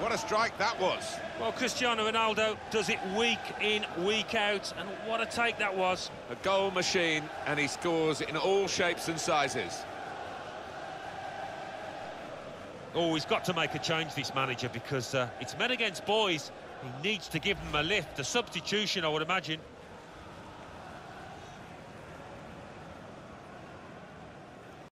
What a strike that was. Well, Cristiano Ronaldo does it week in, week out, and what a take that was. A goal machine, and he scores in all shapes and sizes. Oh, he's got to make a change, this manager, because uh, it's men against boys. He needs to give them a lift, a substitution, I would imagine.